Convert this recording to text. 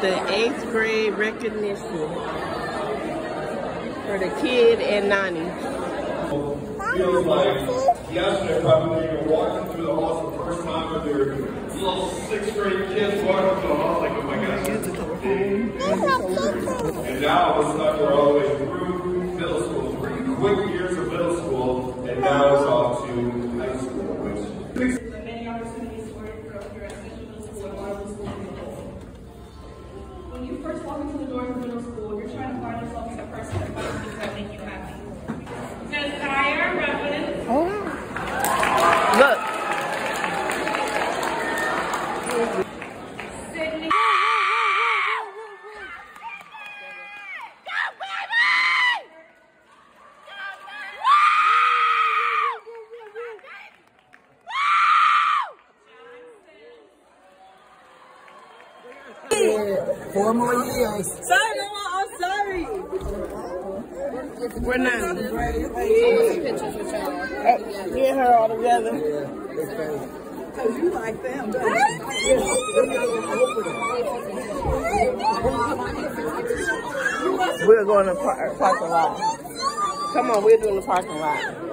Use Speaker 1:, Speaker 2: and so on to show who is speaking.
Speaker 1: the eighth grade recognition for the kid and Nani.
Speaker 2: Feels like yesterday, probably when you're walking through the halls for the first time with your little sixth grade kids walking through the halls, like, oh my gosh, it's And now it's like we're all the way through middle school, three quick years of middle school, and now it's off to high school, which
Speaker 3: many opportunities for you throughout your Central Middle School and Waterloo School as a whole. When you first walk into the doors of middle school, you're trying to find yourself as a person that finds things that make you happy. Josiah Reverend.
Speaker 1: Oh.
Speaker 3: Look.
Speaker 4: Four more years.
Speaker 1: Sorry, Mama, I'm sorry. We're not. Get her all together.
Speaker 4: Cause you like them,
Speaker 1: We're going to park, parking lot. Come on, we're doing the parking lot.